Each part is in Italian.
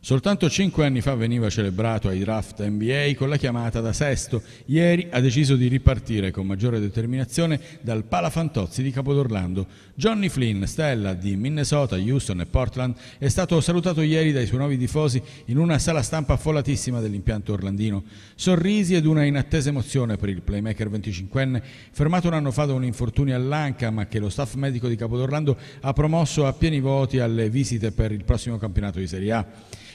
Soltanto cinque anni fa veniva celebrato ai draft NBA con la chiamata da sesto. Ieri ha deciso di ripartire con maggiore determinazione dal Palafantozzi di Capodorlando. Johnny Flynn, stella di Minnesota, Houston e Portland, è stato salutato ieri dai suoi nuovi tifosi in una sala stampa affollatissima dell'impianto orlandino. Sorrisi ed una inattesa emozione per il playmaker 25enne, fermato un anno fa da un infortunio all'anca, ma che lo staff medico di Capodorlando ha promosso a pieni voti alle visite per il prossimo campionato di Serie A.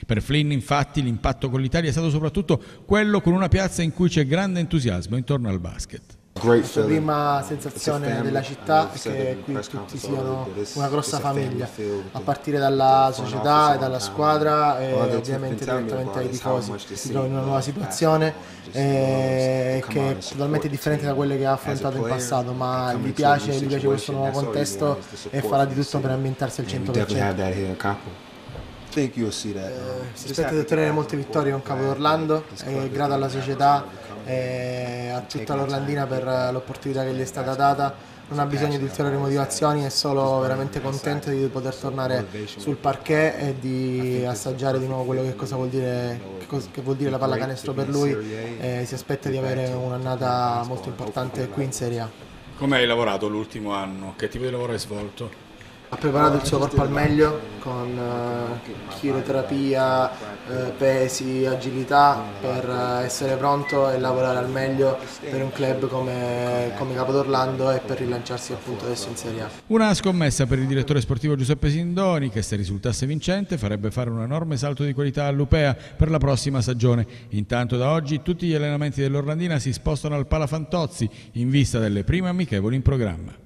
Per Flynn infatti l'impatto con l'Italia è stato soprattutto quello con una piazza in cui c'è grande entusiasmo intorno al basket. La prima sensazione della città è che qui tutti siano una grossa famiglia, a partire dalla società e dalla squadra e ovviamente direttamente ai tifosi. Si trova in una nuova situazione eh, che è totalmente differente da quelle che ha affrontato in passato, ma gli piace, gli piace questo nuovo contesto e farà di tutto per ambientarsi al 100%. Eh, si aspetta di ottenere molte vittorie con Capo d'Orlando, è grato alla società e a tutta l'Orlandina per l'opportunità che gli è stata data. Non ha bisogno di ulteriori motivazioni, è solo veramente contento di poter tornare sul parquet e di assaggiare di nuovo quello che cosa vuol dire, che cosa, che vuol dire la pallacanestro per lui. E si aspetta di avere un'annata molto importante qui in Serie A. Come hai lavorato l'ultimo anno? Che tipo di lavoro hai svolto? Ha preparato il suo corpo al meglio con uh, chiroterapia, uh, pesi, agilità per uh, essere pronto e lavorare al meglio per un club come, come Capodorlando e per rilanciarsi appunto adesso in Serie A. Una scommessa per il direttore sportivo Giuseppe Sindoni che se risultasse vincente farebbe fare un enorme salto di qualità all'Upea per la prossima stagione. Intanto da oggi tutti gli allenamenti dell'Orlandina si spostano al Palafantozzi in vista delle prime amichevoli in programma.